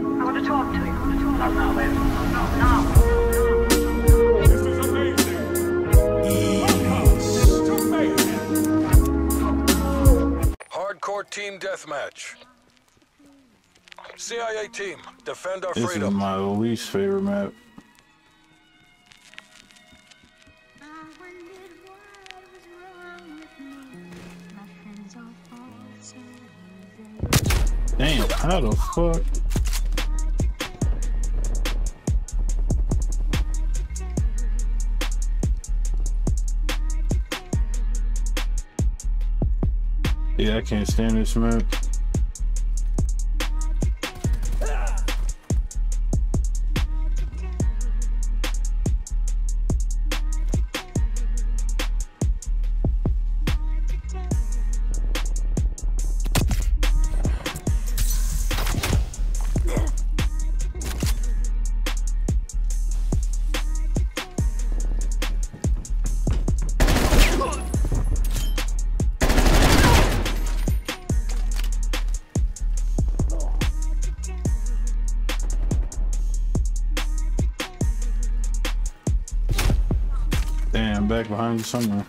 I want to talk to you. Not now, man. No, now. This is amazing. Welcome to Mayhem. Hardcore team deathmatch. CIA team, defend our This is my least favorite map. I wondered what was wrong with me. My friends all fall so Damn, how the fuck? Yeah, I can't stand this map. Back behind you somewhere.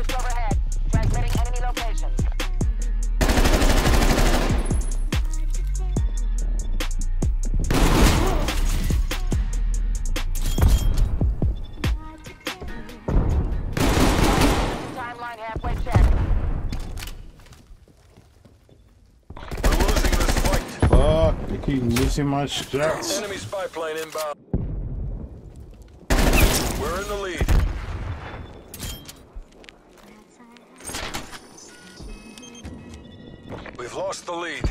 Established overhead. Transmitting enemy location. Timeline halfway checked. We're losing this fight. Fuck, they keep missing my shots. Enemy spy plane inbound. We're in the lead. We've lost the lead.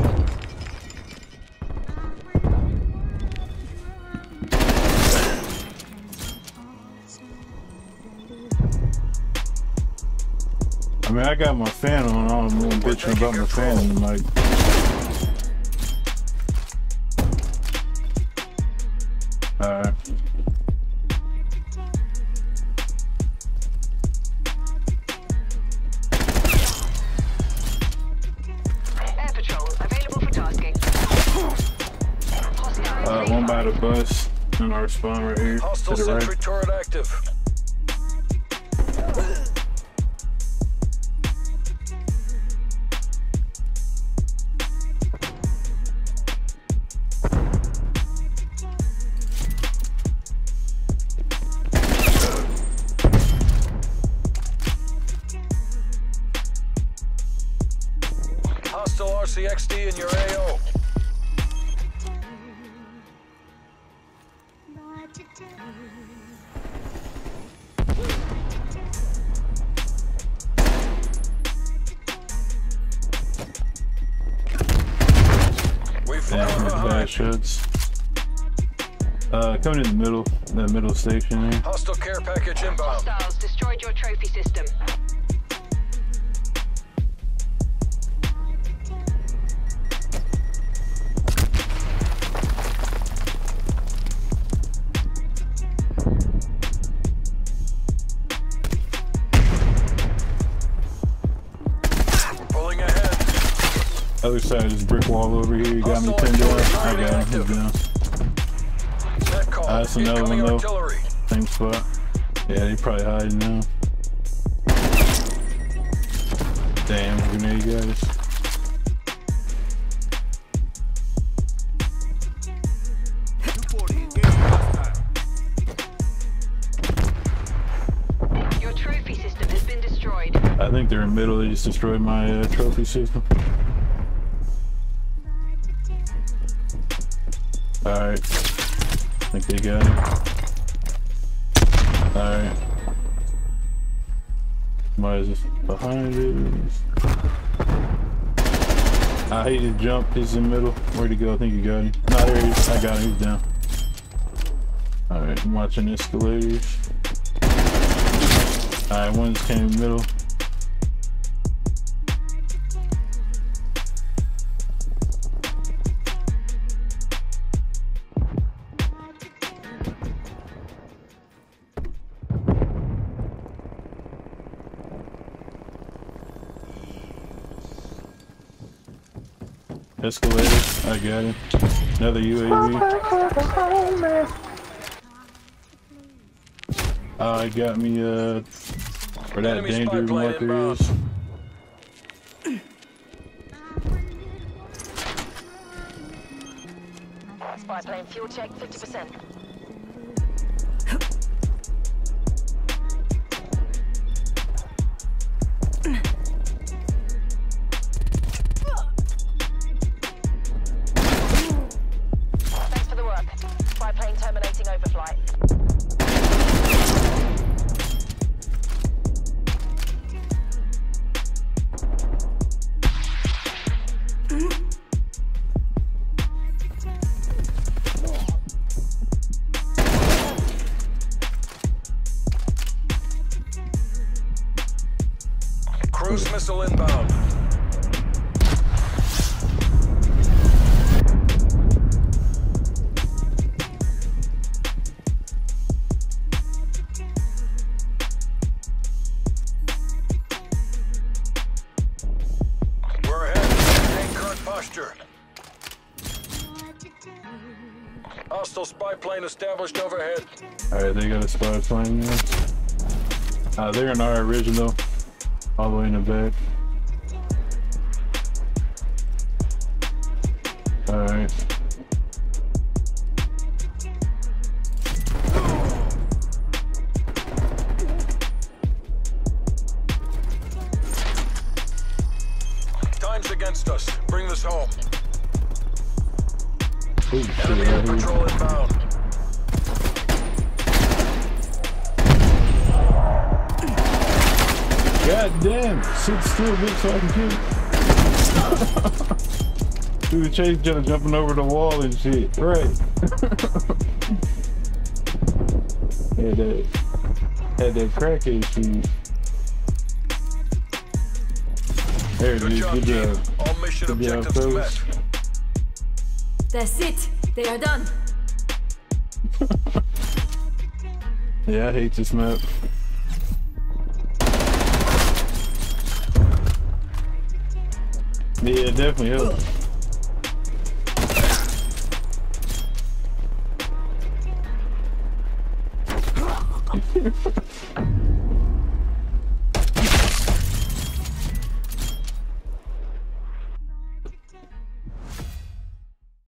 I mean, I got my fan on. I don't know bitching about my fan in Uh, one by the bus in our spawn right here. Hostile to the sentry right. turret active. Hostile RCXD in your AO. That's bad behind. shots. Uh, coming in the middle, that middle station there. Hostile care package inbound. Hostiles destroyed your trophy system. Other side of this brick wall over here. You got me pinned down. I got him. He's down. That's another one, though. artillery. Same spot. Yeah, they probably hiding now. Damn, grenade guys. Your trophy system has been destroyed. I think they're in middle. They just destroyed my uh, trophy system. Alright. think they got him. Alright. Somebody's just behind it. I hate to jump. He's in the middle. Where'd he go? I think you got him. No, there he is. I got him. He's down. Alright, I'm watching escalators. Alright, one's came in the middle. Escalator, I got it. Another UAV. Oh, I got me, uh, where that Enemy spy danger plane marker is. Spy plane fuel check 50%. Plane established overhead. Alright, they got a spy plane there. Uh, they're in our original, all the way in the back. Alright. Time's against us. Bring this home. Ooh, Enemy air patrol inbound. God damn! Sit still, bitch, so I can kill you. Dude, Chase just jumping over the wall and shit. Right. had that, had that crackhead shit. There, Good dude. job, Good job. All mission Good job, objectives fellas. met. That's it. They are done. Yeah, I hate this map. Yeah, it definitely helps.